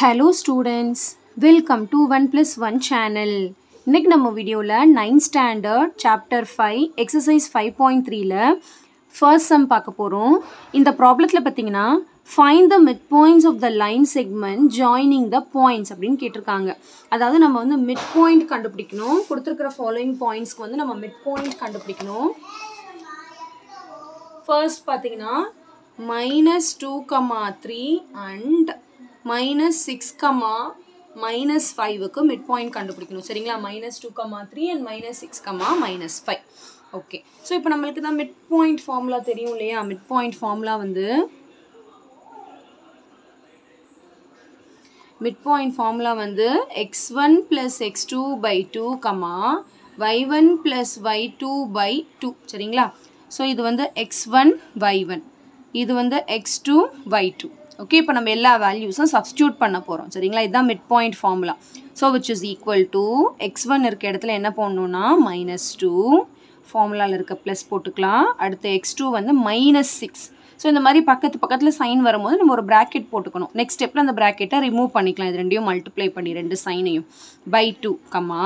Hello students welcome to one plus one channel இன்றைக்கி நம்ம வீடியோவில் ninth standard chapter five exercise five point த்ரீல first sum பார்க்க போகிறோம் இந்த ப்ராப்ளத்தில் பார்த்தீங்கன்னா fine the mid points of the line segment joining the points அப்படின்னு கேட்டிருக்காங்க. அதாவது நம்ம வந்து மிட் பாயிண்ட் கண்டுபிடிக்கணும். கொடுத்துருக்கிற ஃபாலோயிங் பாயிண்ட்ஸ்க்கு வந்து நம்ம மிட் பாயிண்ட் கண்டுபிடிக்கணும். ஃபர்ஸ்ட் பார்த்தீங்கன்னா minus two comma three and minus six comma minus ஃபைவுக்கு mid point கண்டுபிடிக்கணும். சரிங்களா? Minus two comma three and minus six comma minus five okay so இப்போ நம்மளுக்கு தான் மிட் பாயிண்ட் ஃபார்முலா தெரியும் இல்லையா? மிட் பாயிண்ட் ஃபார்முலா வந்து மிட் பாயிண்ட் ஃபார்முலா வந்து x one plus x two by two comma y one plus y two by two சரிங்களா? So இது வந்து எக்ஸ் ஒன் ஒய் ஒன் இது வந்து x two y two okay இப்போ நம்ம எல்லா வேல்யூஸும் சப்ஸ்டியூட் பண்ண போகிறோம் சரிங்களா? இதுதான் mid point formula so which is equal to x one இருக்க இடத்துல என்ன போடணுன்னா மைனஸ் டூ ஃபார்முலாவில் இருக்க ப்ளஸ் போட்டுக்கலாம். அடுத்து எக்ஸ் டூ வந்து மைனஸ் சிக்ஸ் ஸோ இந்த மாதிரி பக்கத்து பக்கத்தில் சைன் வரும்போது நம்ம ஒரு ப்ராக்கெட் போட்டுக்கணும். நெக்ஸ்ட் ஸ்டெப்பில் அந்த ப்ராக்கெட்டை ரிமூவ் பண்ணிக்கலாம். இது ரெண்டையும் மல்டிப்ளை பண்ணி ரெண்டு சைனையும் by two comma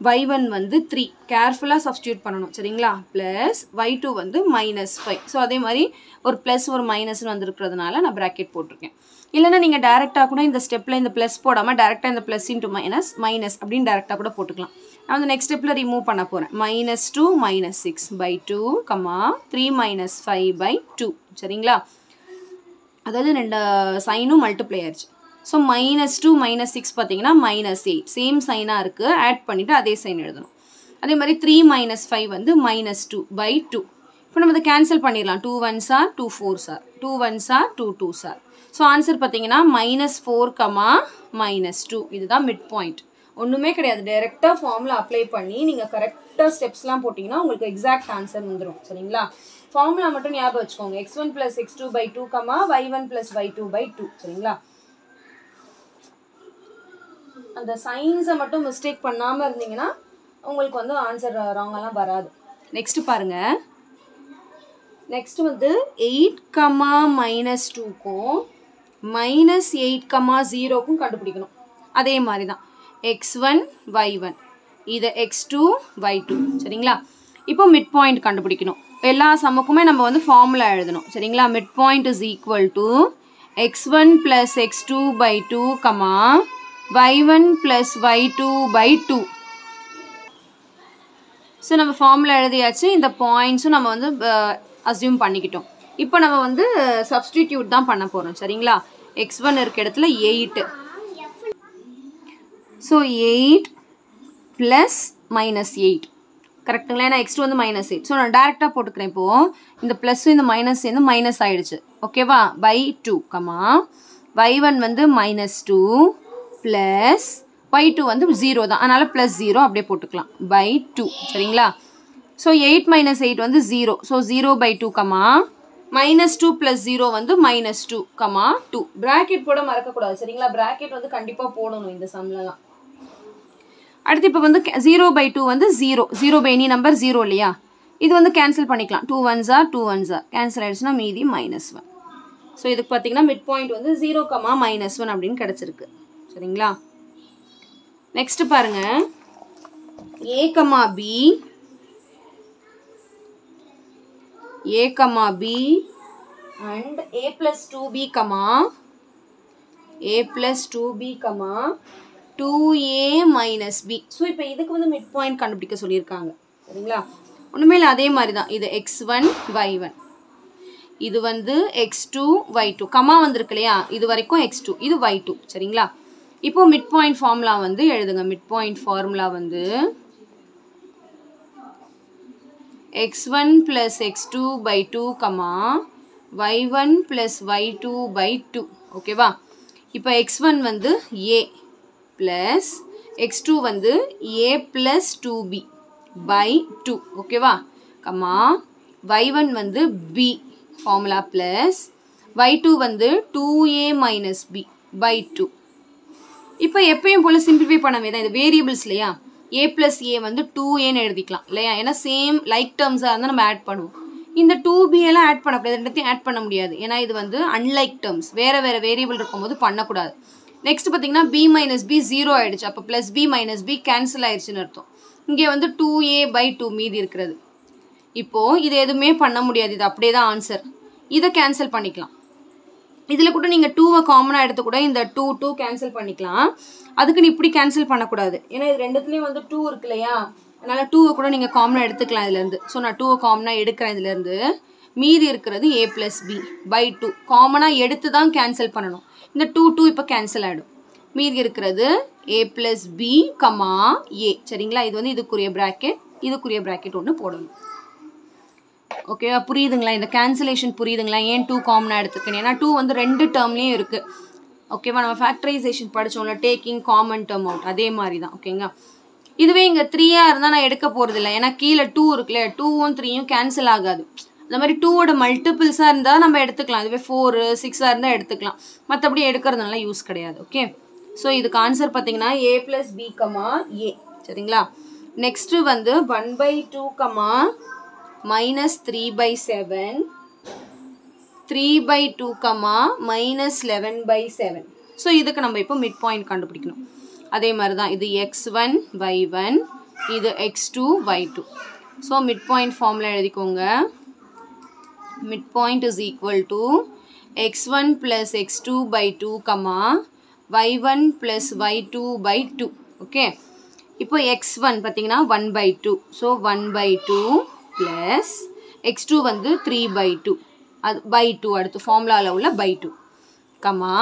y one வந்து த்ரீ கேர்ஃபுல்லாக சப்ஸ்டியூட் பண்ணணும். சரிங்களா? ப்ளஸ் ஒய் டூ வந்து மைனஸ் ஃபைவ் ஸோ அதே மாதிரி ஒரு ப்ளஸ் ஒரு மைனஸ்னு வந்துருக்கிறதுனால நான் ப்ராக்கெட் போட்டிருக்கேன். இல்லைனா நீங்கள் டேரெக்டாக கூட இந்த ஸ்டெப்பில் இந்த ப்ளஸ் போடாமல் டேரெக்டாக இந்த ப்ளஸ் இன்ட்டு மைனஸ் மைனஸ் அப்படின்னு டேரெக்டாக கூட போட்டுக்கலாம். நான் வந்து நெக்ஸ்ட் ஸ்டெப்பில் ரிமூவ் பண்ண போகிறேன் minus two minus six by two comma three minus five by two சரிங்களா? அதாவது ரெண்டு சைனும் மல்டிப்ளை ஆயிடுச்சு so minus two minus six பார்த்தீங்கன்னா மைனஸ் எயிட் சேம் சைனாக இருக்குது ஆட் பண்ணிவிட்டு அதே சைன் எழுதணும். அதே மாதிரி த்ரீ மைனஸ் ஃபைவ் வந்து மைனஸ் டூ பை டூ இப்போ நம்ம இதை கேன்சல் பண்ணிடலாம். Two one sir two four sir two one sir two two sir so answer பார்த்தீங்கன்னா minus four comma minus two இதுதான் மிட் பாயிண்ட் ஒன்றுமே கிடையாது டைரெக்டாக ஃபார்மில் அப்ளை பண்ணி நீங்கள் கரெக்டாக ஸ்டெப்ஸ்லாம் போட்டிங்கன்னா உங்களுக்கு எக்ஸாக்ட் ஆன்சர் வந்துடும் சரிங்களா? ஃபார்முலா மட்டும் ஞாபகம் வச்சுக்கோங்க. X one plus x two by two comma y one plus y two by two சரிங்களா? அந்த சயின்ஸை மட்டும் மிஸ்டேக் பண்ணாமல் இருந்தீங்கன்னா உங்களுக்கு வந்து ஆன்சர் ராங்கெல்லாம் வராது. நெக்ஸ்ட் பாருங்க. நெக்ஸ்ட் வந்து எயிட் கமா மைனஸ் டூக்கும் மைனஸ் எயிட் கமா ஜீரோக்கும் கண்டுபிடிக்கணும். அதே மாதிரி தான் எக்ஸ் ஒன் ஒய் ஒன் இது எக்ஸ் டூ ஒய் டூ சரிங்களா? இப்போ மிட் பாயிண்ட் கண்டுபிடிக்கணும். எல்லா சமக்குமே நம்ம வந்து ஃபார்முலா எழுதணும். சரிங்களா? Mid point is equal to x one plus x two by two comma y1 plus y2 by 2 so நம்ம ஃபார்மில் எழுதியாச்சு. இந்த பாயிண்ட்ஸும் நம்ம வந்து uh, அசியூம் பண்ணிக்கிட்டோம். இப்போ நம்ம வந்து uh, சப்ஸ்டிடியூட் தான் பண்ண போகிறோம் சரிங்களா? எக்ஸ் ஒன் இருக்க இடத்துல eight so eight plus minus eight கரெக்டுங்களா ஏன்னா எக்ஸ்ட் வந்து மைனஸ் எயிட் ஸோ நான் டேரெக்டாக போட்டுக்கிறேன் இப்போது இந்த ப்ளஸ்ஸும் இந்த மைனஸ் சேர்ந்து மைனஸ் ஆகிடுச்சு ஓகேவா by two comma by one வந்து minus two plus y two வந்து ஜீரோ தான். அதனால் ப்ளஸ் ஜீரோ அப்படியே போட்டுக்கலாம். பை டூ சரிங்களா? ஸோ எயிட் மைனஸ் எயிட் வந்து zero so zero by two comma minus two plus zero வந்து minus two comma two bracket போட மறக்கக்கூடாது. சரிங்களா? ப்ராக்கெட் வந்து கண்டிப்பாக போடணும் இந்த சம்லலாம் அடுத்து இப்போ வந்து ஜீரோ பை டூ வந்து zero zero by any number zero இல்லையா? இது வந்து கேன்சல் பண்ணிக்கலாம். டூ ஒன் ஜார் டூ ஒன் ஜார் கேன்சல் ஆகிடுச்சுன்னா மீதி மைனஸ் ஒன் ஸோ இதுக்கு பார்த்தீங்கன்னா மிட் பாயிண்ட் வந்து ஜீரோ கமா மைனஸ் ஒன் அப்படின்னு கிடச்சிருக்கு. சரிங்களா? நெக்ஸ்ட் பாருங்க. A comma B A comma B and A plus two B comma A plus two B comma two A minus B so இப்போ இதுக்கு வந்து மிட் பாயிண்ட் கண்டுபிடிக்க சொல்லியிருக்காங்க. சரிங்களா? ஒன்றுமே இல்லை அதே மாதிரி தான் இது எக்ஸ் ஒன் ஒய் ஒன் இது வந்து x two y two comma வந்திருக்கு இல்லையா? இது வரைக்கும் எக்ஸ் டூ இது ஒய் டூ சரிங்களா? இப்போ மிட் பாயிண்ட் ஃபார்முலா வந்து எழுதுங்க. மிட் பாயிண்ட் ஃபார்முலா வந்து x one plus x two by two comma y one plus y two by two ஓகேவா இப்போ எக்ஸ் ஒன் வந்து ஏ ப்ளஸ் எக்ஸ் டூ வந்து A plus two B by two ஓகேவா comma y one வந்து B formula plus y two வந்து two A minus B by two இப்போ எப்பயும் போல் simplify பண்ணவே தான் இது வேரியபிள்ஸ் இல்லையா? ஏ ப்ளஸ் ஏ வந்து டூ ஏன்னு எழுதிக்கலாம் இல்லையா? ஏன்னா சேம் லைக் டேர்ம்ஸாக இருந்தால் நம்ம ஆட் பண்ணுவோம். இந்த டூ பி ஆட் பண்ணக்கூடாது ரெண்டத்தையும் ஆட் பண்ண முடியாது. ஏன்னா இது வந்து அன்லைக் டேர்ம்ஸ் வேறு வேறு வேரியபிள் இருக்கும்போது பண்ணக்கூடாது. நெக்ஸ்ட் பார்த்தீங்கன்னா பி மைனஸ் பி ஜீரோ ஆகிடுச்சு அப்போ plus B minus B cancel ஆயிடுச்சுன்னு அர்த்தம். இங்கே வந்து டூ ஏ பை டூ மீதி இருக்கிறது. இப்போது இது எதுவுமே பண்ண முடியாது. இது அப்படியே தான் ஆன்சர் இதை கேன்சல் பண்ணிக்கலாம். இதில் கூட நீங்கள் டூவை காமனாக எடுத்து கூட இந்த டூ டூ கேன்சல் பண்ணிக்கலாம். அதுக்கு நீ இப்படி கேன்சல் பண்ணக்கூடாது. ஏன்னா இது ரெண்டுத்துலேயும் வந்து டூ இருக்கு இல்லையா? அதனால் டூவை கூட நீங்கள் காமனாக எடுத்துக்கலாம் இதுலேருந்து. ஸோ நான் டூவை காமனாக எடுக்கிறேன் இதுலேருந்து. மீதி இருக்கிறது A plus B by two காமனாக எடுத்து தான் கேன்சல் பண்ணணும். இந்த டூ டூ இப்போ கேன்சல் ஆகிடும் மீதி இருக்கிறது A plus B comma A சரிங்களா? இது வந்து இதுக்குரிய ப்ராக்கெட் இதுக்குரிய ப்ராக்கெட் ஒன்று போடணும். ஓகேவா புரியுதுங்களா? இந்த கேன்சலேஷன் புரியுதுங்களா? ஏன் டூ காமனாக எடுத்துக்கணும் ஏன்னா டூ வந்து ரெண்டு டேர்ம்லேயும் இருக்குது ஓகேவா நம்ம ஃபேக்டரைசேஷன் படித்தோம்ல டேக்கிங் காமன் டேர்ம் அவுட் அதே மாதிரி தான் ஓகேங்க இதுவே இங்கே த்ரீயாக இருந்தால் நான் எடுக்க போகிறது இல்லை ஏன்னா கீழே டூ இருக்குல்ல டூவும் த்ரீயும் கேன்சல் ஆகாது. அந்த மாதிரி டூவோட மல்டிபிள்ஸாக இருந்தால் நம்ம எடுத்துக்கலாம். இதுவே ஃபோரு சிக்ஸாக இருந்தால் எடுத்துக்கலாம். மற்றபடி எடுக்கிறதுனால யூஸ் கிடையாது ஓகே ஸோ இதுக்கு ஆன்சர் பார்த்தீங்கன்னா A plus B comma A சரிங்களா? நெக்ஸ்ட்டு வந்து one by two comma minus three by seven three by two comma minus eleven by seven so இதுக்கு நம்ம இப்போ மிட் பாயிண்ட் கண்டுபிடிக்கணும். அதே மாதிரி தான் இது எக்ஸ் ஒன் பை ஒன் இது x two by two so mid point ஃபார்மில் எழுதிக்கோங்க. Mid point is equal to x one plus x two by two comma y one plus y two by two okay இப்போ x one பார்த்தீங்கன்னா one by two so one by two plus x two வந்து three by two அது by two அடுத்து ஃபார்முலாவில் உள்ள by two comma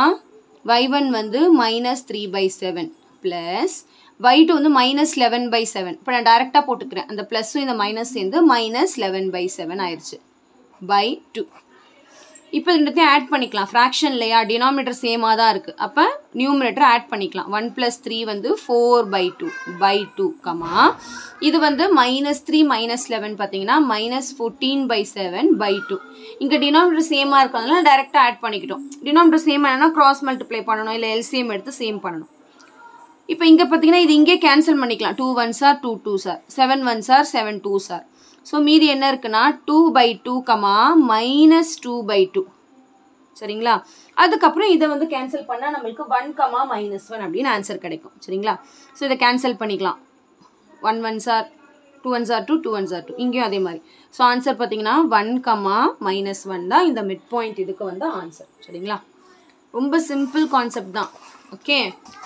y one வந்து minus three by seven plus y two வந்து minus eleven by seven இப்போ நான் டேரெக்டாக போட்டுக்கிறேன். அந்த ப்ளஸ்ஸும் இந்த மைனஸ் சேர்ந்து மைனஸ் லெவன் பை செவன் ஆயிடுச்சு பை டூ இப்போ ரெண்டுத்தையும் ஆட் பண்ணிக்கலாம். ஃப்ராக்ஷன் இல்லையா? டினாமினேட்டர் சேமாக தான் இருக்குது அப்போ நியூமினேட்டர் ஆட் பண்ணிக்கலாம். ஒன் ப்ளஸ் த்ரீ வந்து four by two by two comma இது வந்து மைனஸ் த்ரீ மைனஸ் லெவன் பார்த்தீங்கன்னா minus fourteen by seven by two இங்கே டினாமினேட்டர் சேமாக இருக்கிறதுனால டேரெக்டாக ஆட் பண்ணிக்கிட்டோம். டினாமினேட்டர் சேம் என்னன்னா கிராஸ் மல்டிப்ளை பண்ணணும். இல்லை எல்சிஎம் எடுத்து சேம் பண்ணணும். இப்போ இங்கே பார்த்தீங்கன்னா இது இங்கே கேன்சல் பண்ணிக்கலாம். Two one sir two two sir seven one sir seven two sir so மீதி என்ன இருக்குன்னா two by two comma minus two by two சரிங்களா? அதுக்கப்புறம் இதை வந்து கேன்சல் பண்ணால் நம்மளுக்கு ஒன் கமா மைனஸ் ஒன் அப்படின்னு ஆன்சர் கிடைக்கும். சரிங்களா? ஸோ இதை கேன்சல் பண்ணிக்கலாம். One one sir two one sir two two one sir two இங்கேயும் அதே மாதிரி. ஸோ ஆன்சர் பார்த்தீங்கன்னா ஒன் கமா மைனஸ் ஒன் தான் இந்த மிட் பாயிண்ட் இதுக்கு வந்து ஆன்சர் சரிங்களா? ரொம்ப சிம்பிள் கான்செப்ட் தான். ஓகே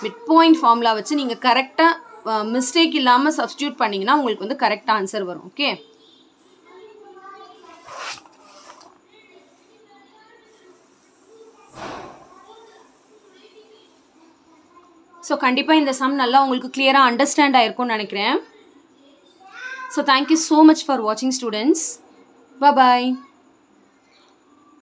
மிட் பாயிண்ட் ஃபார்முலா வச்சு நீங்கள் கரெக்டாக மிஸ்டேக் இல்லாமல் சப்ஸ்டியூட் பண்ணிங்கன்னா உங்களுக்கு வந்து கரெக்ட் ஆன்சர் வரும். ஓகே ஸோ கண்டிப்பாக இந்த சம் நல்லா உங்களுக்கு கிளியராக அண்டர்ஸ்டாண்ட் ஆகிருக்கும்னு நினைக்கிறேன். So thank you so much for வாட்சிங் ஸ்டூடெண்ட்ஸ் பாய்